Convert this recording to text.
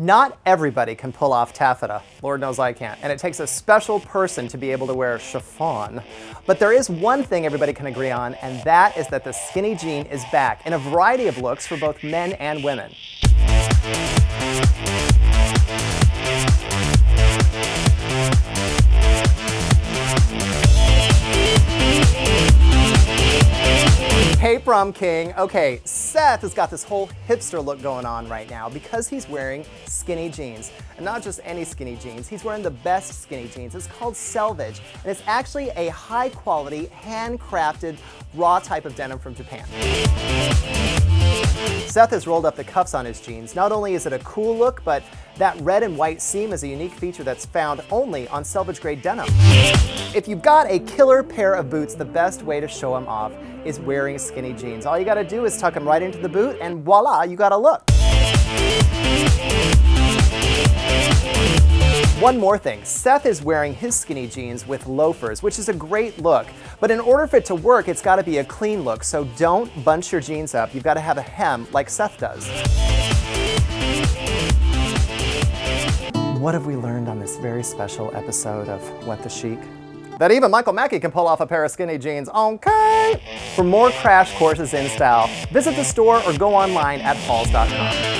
Not everybody can pull off taffeta. Lord knows I can't. And it takes a special person to be able to wear chiffon. But there is one thing everybody can agree on, and that is that the skinny jean is back in a variety of looks for both men and women. Hey Prom King. Okay, Seth has got this whole hipster look going on right now because he's wearing skinny jeans. And not just any skinny jeans, he's wearing the best skinny jeans. It's called Selvage, and it's actually a high quality, handcrafted, raw type of denim from Japan. Seth has rolled up the cuffs on his jeans. Not only is it a cool look, but that red and white seam is a unique feature that's found only on selvage grade denim. If you've got a killer pair of boots, the best way to show them off is wearing skinny jeans. All you gotta do is tuck them right into the boot and voila, you got a look. One more thing, Seth is wearing his skinny jeans with loafers, which is a great look. But in order for it to work, it's gotta be a clean look, so don't bunch your jeans up. You've gotta have a hem like Seth does. What have we learned on this very special episode of What the Chic? That even Michael Mackie can pull off a pair of skinny jeans, okay? For more crash courses in style, visit the store or go online at halls.com.